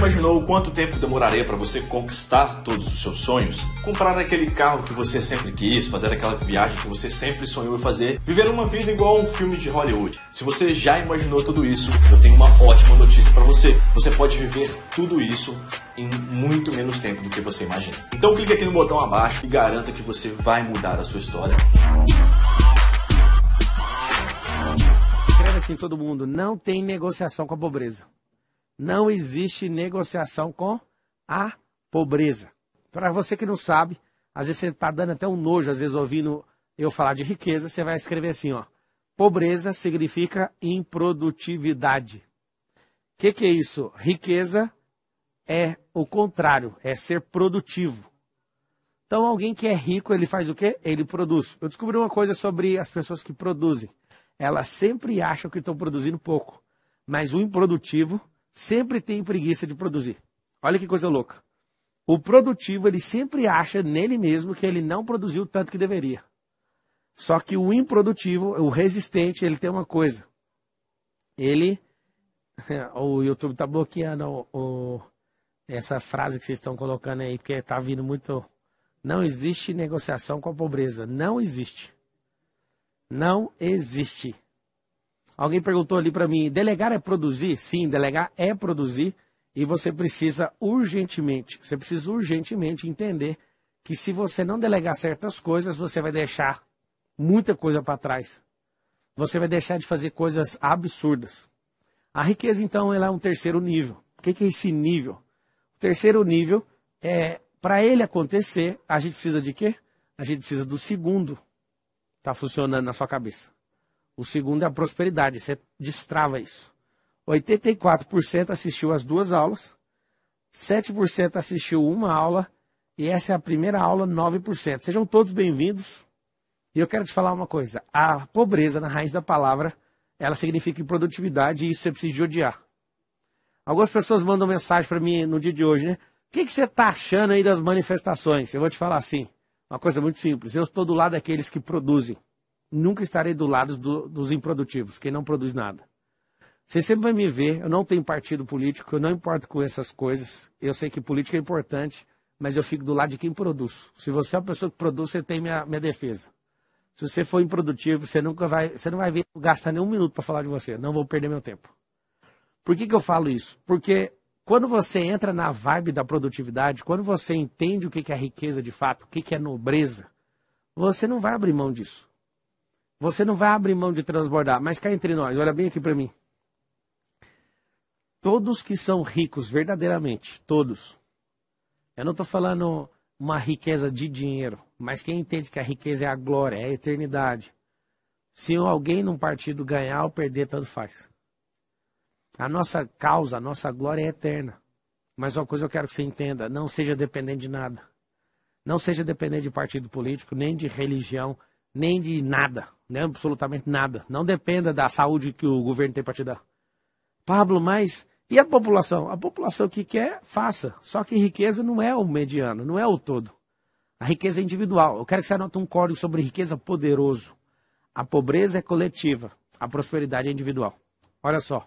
imaginou o quanto tempo demoraria para você conquistar todos os seus sonhos? Comprar aquele carro que você sempre quis, fazer aquela viagem que você sempre sonhou em fazer, viver uma vida igual a um filme de Hollywood. Se você já imaginou tudo isso, eu tenho uma ótima notícia para você. Você pode viver tudo isso em muito menos tempo do que você imagina. Então clique aqui no botão abaixo e garanta que você vai mudar a sua história. Escreve assim todo mundo, não tem negociação com a pobreza. Não existe negociação com a pobreza. Para você que não sabe, às vezes você está dando até um nojo, às vezes ouvindo eu falar de riqueza, você vai escrever assim, ó. Pobreza significa improdutividade. O que, que é isso? Riqueza é o contrário, é ser produtivo. Então, alguém que é rico, ele faz o quê? Ele produz. Eu descobri uma coisa sobre as pessoas que produzem. Elas sempre acham que estão produzindo pouco. Mas o improdutivo sempre tem preguiça de produzir. Olha que coisa louca. O produtivo, ele sempre acha nele mesmo que ele não produziu tanto que deveria. Só que o improdutivo, o resistente, ele tem uma coisa. Ele. O YouTube está bloqueando o, essa frase que vocês estão colocando aí, porque está vindo muito. Não existe negociação com a pobreza. Não existe. Não existe. Alguém perguntou ali para mim: delegar é produzir? Sim, delegar é produzir. E você precisa urgentemente, você precisa urgentemente entender que se você não delegar certas coisas, você vai deixar muita coisa para trás. Você vai deixar de fazer coisas absurdas. A riqueza, então, ela é um terceiro nível. O que é esse nível? O terceiro nível é, para ele acontecer, a gente precisa de quê? A gente precisa do segundo. Está funcionando na sua cabeça. O segundo é a prosperidade, você destrava isso. 84% assistiu as duas aulas, 7% assistiu uma aula, e essa é a primeira aula, 9%. Sejam todos bem-vindos. E eu quero te falar uma coisa: a pobreza, na raiz da palavra, ela significa improdutividade e isso você precisa de odiar. Algumas pessoas mandam mensagem para mim no dia de hoje, né? O que, que você está achando aí das manifestações? Eu vou te falar assim, uma coisa muito simples. Eu estou do lado daqueles que produzem nunca estarei do lado do, dos improdutivos, quem não produz nada. Você sempre vai me ver, eu não tenho partido político, eu não importo com essas coisas. Eu sei que política é importante, mas eu fico do lado de quem produz. Se você é uma pessoa que produz, você tem minha, minha defesa. Se você for improdutivo, você nunca vai, você não vai ver, gastar nenhum minuto para falar de você. Não vou perder meu tempo. Por que, que eu falo isso? Porque quando você entra na vibe da produtividade, quando você entende o que, que é riqueza de fato, o que, que é nobreza, você não vai abrir mão disso. Você não vai abrir mão de transbordar. Mas cá entre nós, olha bem aqui para mim. Todos que são ricos verdadeiramente, todos. Eu não estou falando uma riqueza de dinheiro, mas quem entende que a riqueza é a glória, é a eternidade. Se alguém num partido ganhar ou perder, tanto faz. A nossa causa, a nossa glória é eterna. Mas uma coisa eu quero que você entenda: não seja dependente de nada. Não seja dependente de partido político, nem de religião, nem de nada, nem absolutamente nada. Não dependa da saúde que o governo tem para te dar. Pablo, mas e a população? A população que quer, faça. Só que riqueza não é o mediano, não é o todo. A riqueza é individual. Eu quero que você anote um código sobre riqueza poderoso. A pobreza é coletiva, a prosperidade é individual. Olha só.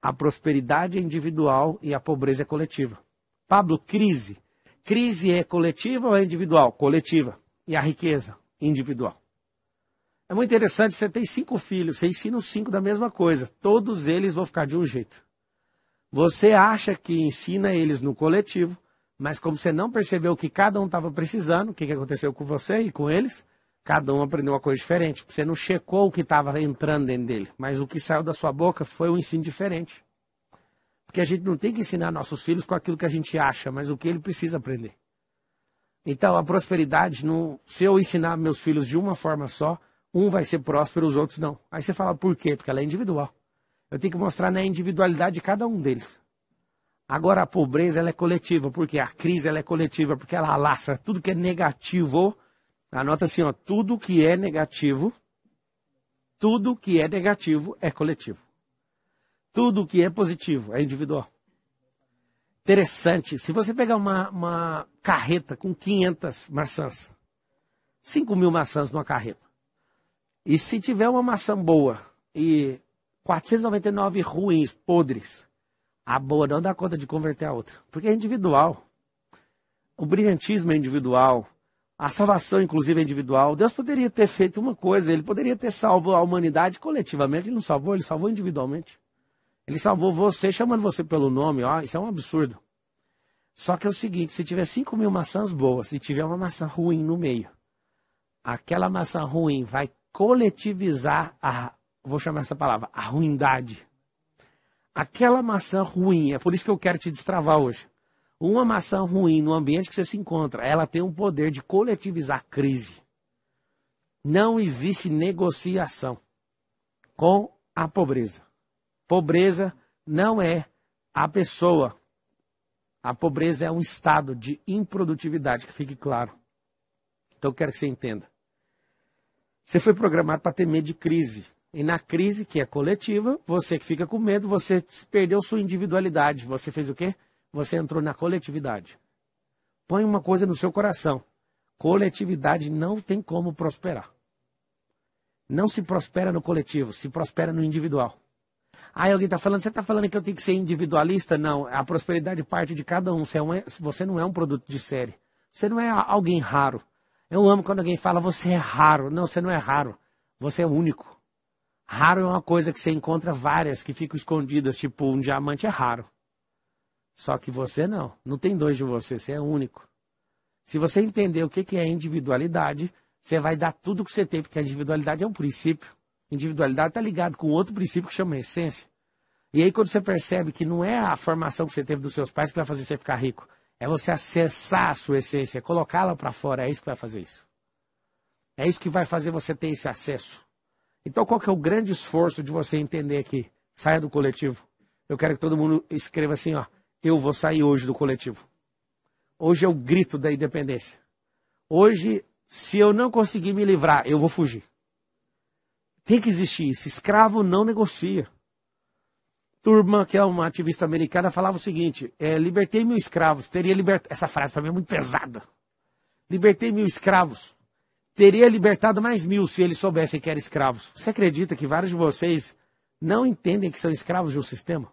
A prosperidade é individual e a pobreza é coletiva. Pablo, crise. Crise é coletiva ou é individual? Coletiva. E a riqueza? Individual. É muito interessante, você tem cinco filhos, você ensina os cinco da mesma coisa. Todos eles vão ficar de um jeito. Você acha que ensina eles no coletivo, mas como você não percebeu que cada um estava precisando, o que, que aconteceu com você e com eles, cada um aprendeu uma coisa diferente. Você não checou o que estava entrando dentro dele, mas o que saiu da sua boca foi um ensino diferente. Porque a gente não tem que ensinar nossos filhos com aquilo que a gente acha, mas o que ele precisa aprender. Então, a prosperidade, não, se eu ensinar meus filhos de uma forma só, um vai ser próspero, os outros não. Aí você fala, por quê? Porque ela é individual. Eu tenho que mostrar na individualidade de cada um deles. Agora, a pobreza ela é coletiva, porque a crise ela é coletiva, porque ela alastra tudo que é negativo. Anota assim, ó, tudo que é negativo, tudo que é negativo é coletivo. Tudo que é positivo é individual interessante. Se você pegar uma, uma carreta com 500 maçãs, 5 mil maçãs numa carreta, e se tiver uma maçã boa e 499 ruins, podres, A boa não dá conta de converter a outra. Porque é individual. O brilhantismo é individual. A salvação, inclusive, é individual. Deus poderia ter feito uma coisa, ele poderia ter salvo a humanidade coletivamente, ele não salvou, ele salvou individualmente. Ele salvou você, chamando você pelo nome, ó, isso é um absurdo. Só que é o seguinte, se tiver 5 mil maçãs boas e tiver uma maçã ruim no meio, aquela maçã ruim vai coletivizar a, vou chamar essa palavra, a ruindade. Aquela maçã ruim, é por isso que eu quero te destravar hoje. Uma maçã ruim no ambiente que você se encontra, ela tem um poder de coletivizar a crise. Não existe negociação com a pobreza. Pobreza não é a pessoa. A pobreza é um estado de improdutividade, que fique claro. Então eu quero que você entenda. Você foi programado para ter medo de crise. E na crise, que é coletiva, você que fica com medo, você perdeu sua individualidade. Você fez o quê? você entrou na coletividade. Põe uma coisa no seu coração: coletividade não tem como prosperar. Não se prospera no coletivo, se prospera no individual. Aí alguém está falando, você está falando que eu tenho que ser individualista? Não, a prosperidade parte de cada um. Você, é um, você não é um produto de série. Você não é alguém raro. Eu amo quando alguém fala, você é raro. Não, você não é raro. Você é único. Raro é uma coisa que você encontra várias que ficam escondidas, tipo um diamante é raro. Só que você não. Não tem dois de você, você é único. Se você entender o que é individualidade, você vai dar tudo que você tem, porque a individualidade é um princípio. Individualidade está ligado com outro princípio que chama essência. E aí, quando você percebe que não é a formação que você teve dos seus pais que vai fazer você ficar rico, é você acessar a sua essência, colocá-la para fora, é isso que vai fazer isso. É isso que vai fazer você ter esse acesso. Então, qual que é o grande esforço de você entender aqui? Saia do coletivo. Eu quero que todo mundo escreva assim, ó eu vou sair hoje do coletivo. Hoje é o grito da independência. Hoje, se eu não conseguir me livrar, eu vou fugir. Tem que existir isso. Escravo não negocia. Turma, que é uma ativista americana, falava o seguinte: é, libertei mil escravos. Teria libertado. Essa frase para mim é muito pesada. Libertei mil escravos. Teria libertado mais mil se eles soubessem que eram escravos. Você acredita que vários de vocês não entendem que são escravos de um sistema?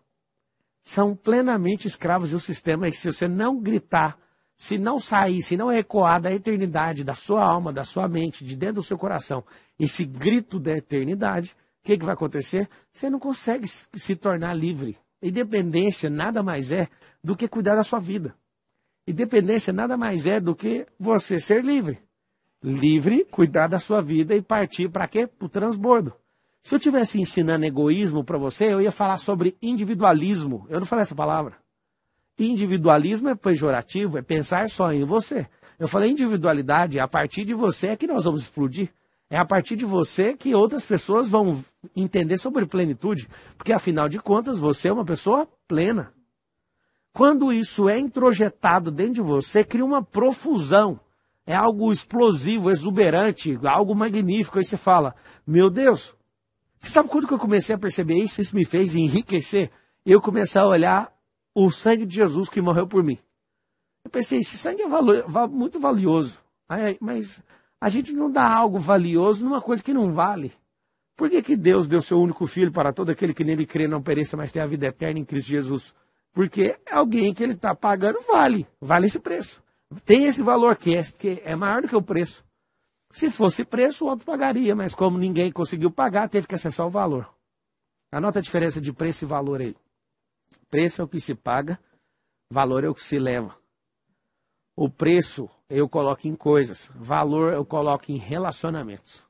são plenamente escravos de um sistema e que se você não gritar, se não sair, se não ecoar da eternidade, da sua alma, da sua mente, de dentro do seu coração, esse grito da eternidade, o que, que vai acontecer? Você não consegue se tornar livre. Independência nada mais é do que cuidar da sua vida. Independência nada mais é do que você ser livre. Livre, cuidar da sua vida e partir para quê? Para o transbordo. Se eu tivesse ensinando egoísmo para você, eu ia falar sobre individualismo. Eu não falei essa palavra. Individualismo é pejorativo, é pensar só em você. Eu falei individualidade, é a partir de você é que nós vamos explodir. É a partir de você que outras pessoas vão entender sobre plenitude. Porque, afinal de contas, você é uma pessoa plena. Quando isso é introjetado dentro de você, cria uma profusão. É algo explosivo, exuberante, algo magnífico. Aí você fala: Meu Deus, Sabe quando que eu comecei a perceber isso? Isso me fez enriquecer. Eu comecei a olhar o sangue de Jesus que morreu por mim. Eu pensei, esse sangue é valor, muito valioso. Mas a gente não dá algo valioso numa coisa que não vale. Por que, que Deus deu seu único filho para todo aquele que nele crê não pereça, mas tenha a vida eterna em Cristo Jesus? Porque alguém que ele está pagando vale, vale esse preço. Tem esse valor que é, que é maior do que o preço. Se fosse preço, o outro pagaria, mas como ninguém conseguiu pagar, teve que acessar o valor. Anota a diferença de preço e valor aí. Preço é o que se paga, valor é o que se leva. O preço eu coloco em coisas, valor eu coloco em relacionamentos.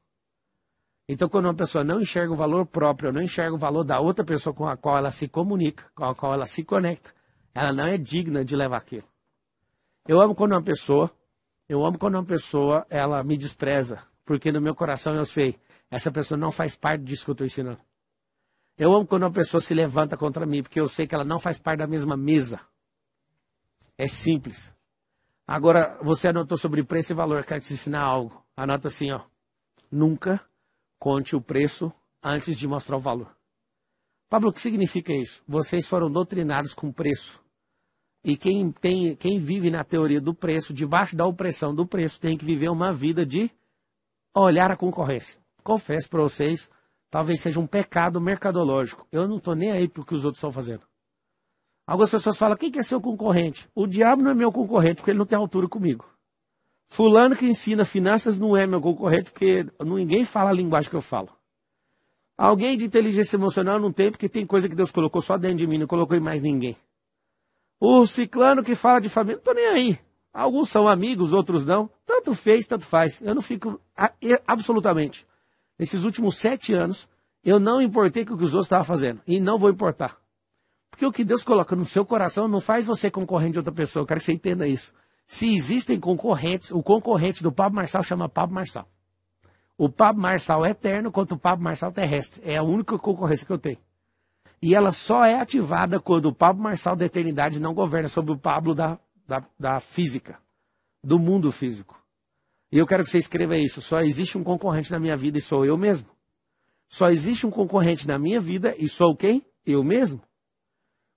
Então, quando uma pessoa não enxerga o valor próprio, não enxerga o valor da outra pessoa com a qual ela se comunica, com a qual ela se conecta, ela não é digna de levar aquilo. Eu amo quando uma pessoa eu amo quando uma pessoa ela me despreza, porque no meu coração eu sei, essa pessoa não faz parte disso que eu estou ensinando. Eu amo quando uma pessoa se levanta contra mim, porque eu sei que ela não faz parte da mesma mesa. É simples. Agora, você anotou sobre preço e valor, quero te ensinar algo. Anota assim, ó. Nunca conte o preço antes de mostrar o valor. Pablo, o que significa isso? Vocês foram doutrinados com preço. E quem, tem, quem vive na teoria do preço, debaixo da opressão do preço, tem que viver uma vida de olhar a concorrência. Confesso para vocês, talvez seja um pecado mercadológico. Eu não estou nem aí para o que os outros estão fazendo. Algumas pessoas falam, quem que é seu concorrente? O diabo não é meu concorrente, porque ele não tem altura comigo. Fulano que ensina finanças não é meu concorrente, porque ninguém fala a linguagem que eu falo. Alguém de inteligência emocional não tem, porque tem coisa que Deus colocou só dentro de mim, não colocou em mais ninguém. O ciclano que fala de família, não tô nem aí. Alguns são amigos, outros não. Tanto fez, tanto faz. Eu não fico absolutamente. Nesses últimos sete anos, eu não importei com o que os outros estavam fazendo. E não vou importar. Porque o que Deus coloca no seu coração não faz você concorrente de outra pessoa. Eu quero que você entenda isso. Se existem concorrentes, o concorrente do Pablo Marçal chama Pablo Marçal. O Pablo Marçal é eterno contra o Pablo Marçal terrestre. É a única concorrência que eu tenho. E ela só é ativada quando o Pablo Marçal da eternidade não governa sobre o Pablo da, da, da física, do mundo físico. E eu quero que você escreva isso. Só existe um concorrente na minha vida e sou eu mesmo. Só existe um concorrente na minha vida e sou quem? Eu mesmo.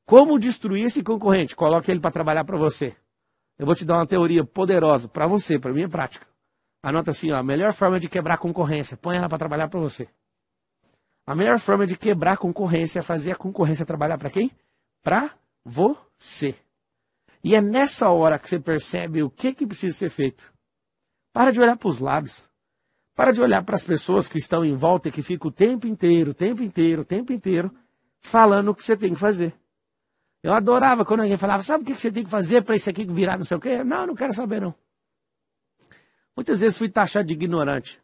Como destruir esse concorrente? Coloque ele para trabalhar para você. Eu vou te dar uma teoria poderosa para você, para minha prática. Anota assim, ó, a melhor forma de quebrar a concorrência, põe ela para trabalhar para você. A melhor forma de quebrar a concorrência é fazer a concorrência trabalhar para quem? Para você. E é nessa hora que você percebe o que, que precisa ser feito. Para de olhar para os lábios. Para de olhar para as pessoas que estão em volta e que ficam o tempo inteiro, o tempo inteiro, o tempo inteiro, falando o que você tem que fazer. Eu adorava quando alguém falava, sabe o que você tem que fazer para isso aqui virar não sei o quê? Não, não quero saber não. Muitas vezes fui taxado de ignorante.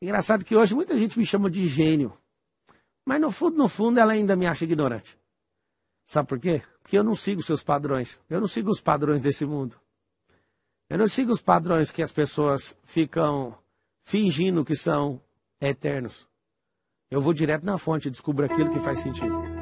Engraçado que hoje muita gente me chama de gênio. Mas no fundo, no fundo, ela ainda me acha ignorante. Sabe por quê? Porque eu não sigo seus padrões. Eu não sigo os padrões desse mundo. Eu não sigo os padrões que as pessoas ficam fingindo que são eternos. Eu vou direto na fonte e descubro aquilo que faz sentido.